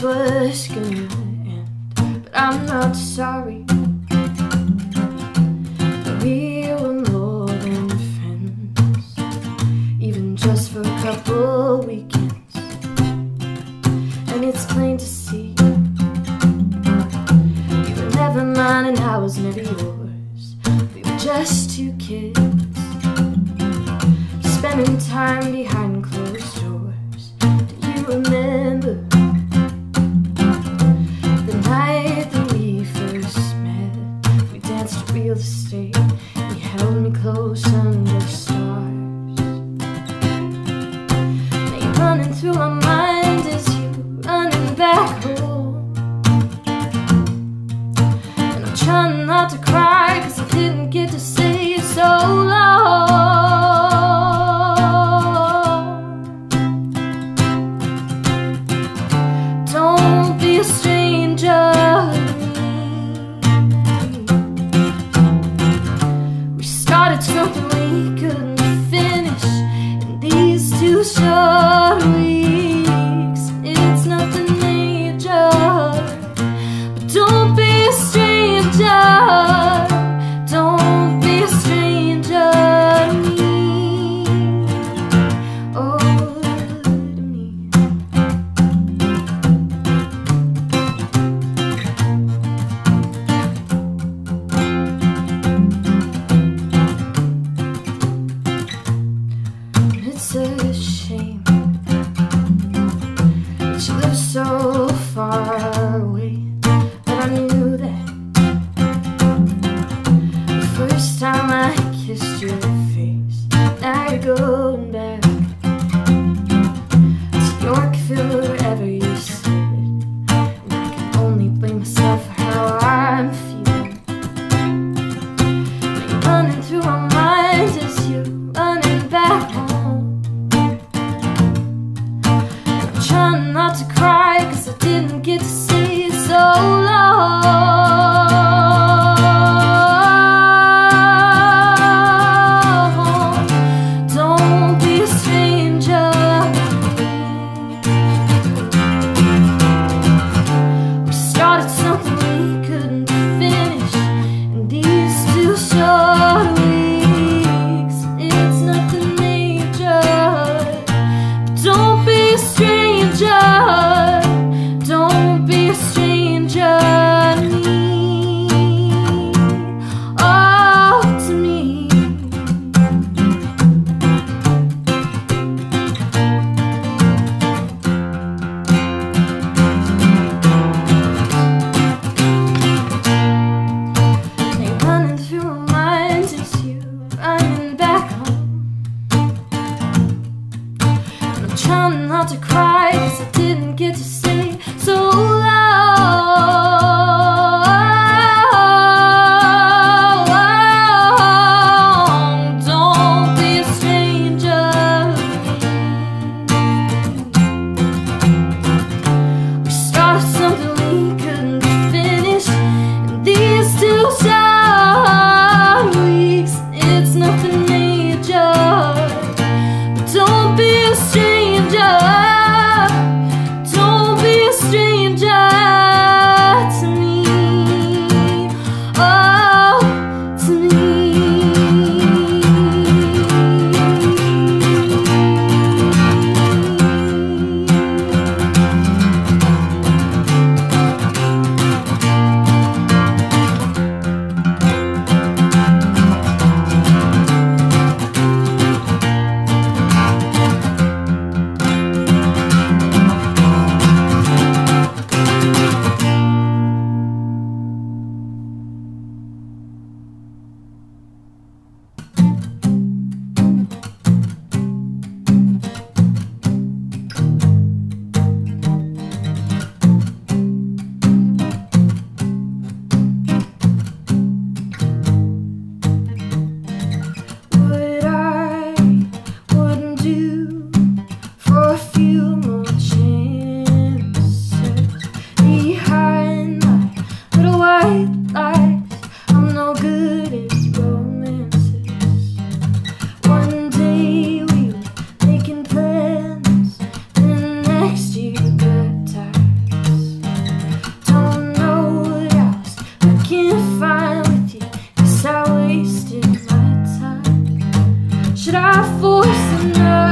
this was gonna end, but I'm not sorry. We were more than friends, even just for a couple weekends, and it's plain to see you were never mine and I was never yours. We were just two kids spending time behind closed. short weeks. It's but don't be a stranger. to cry. tirar a força, não.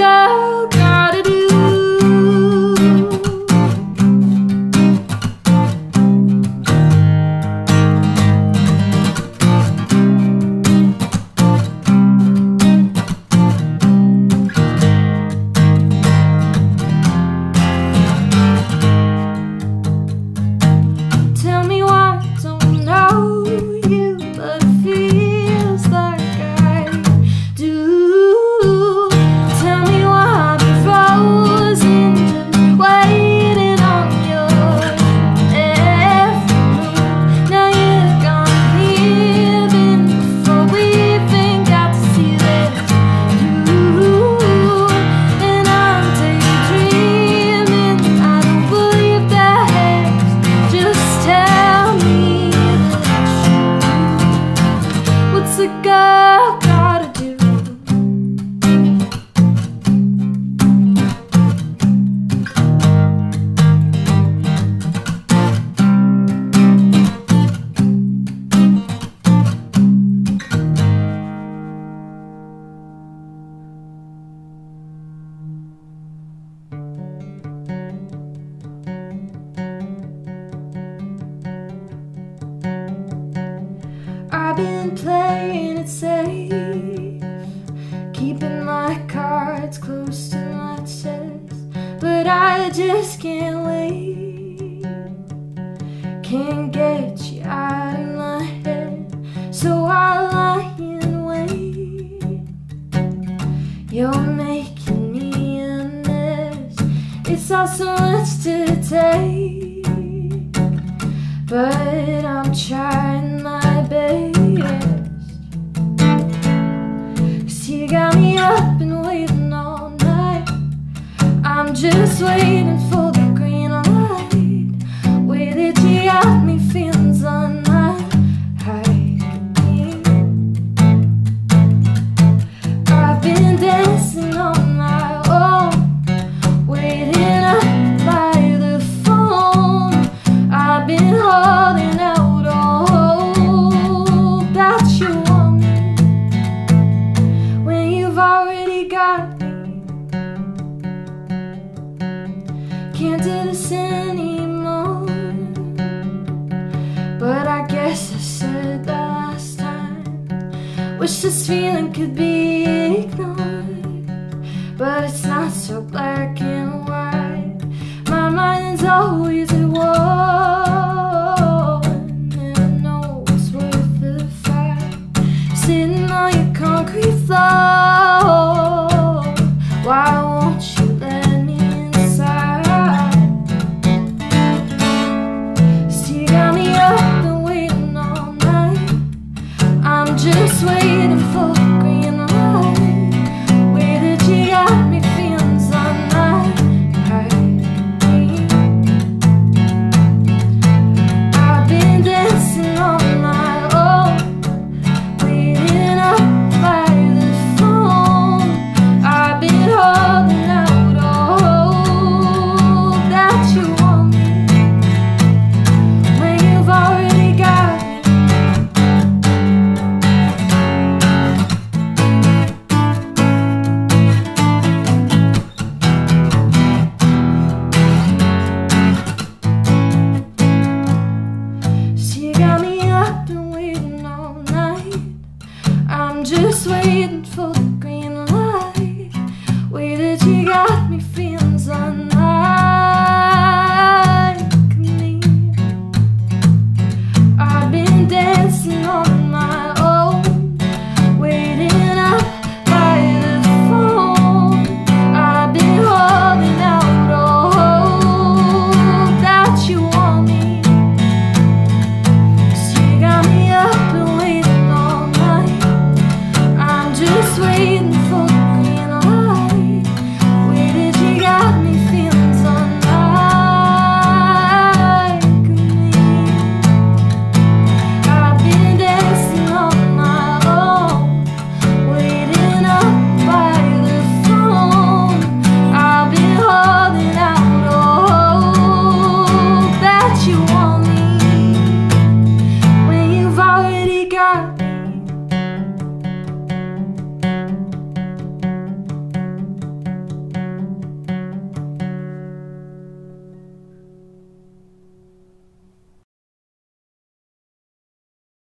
girl, girl. can't get you out of my head So I lie and wait. You're making me a mess. It's all so much to take But I'm trying my best. Cause you got me up and waiting all night. I'm just waiting is always at war. And no it's worth the fight. Sitting on your concrete floor. Why won't you let me inside? So you got me up and waiting all night. I'm just waiting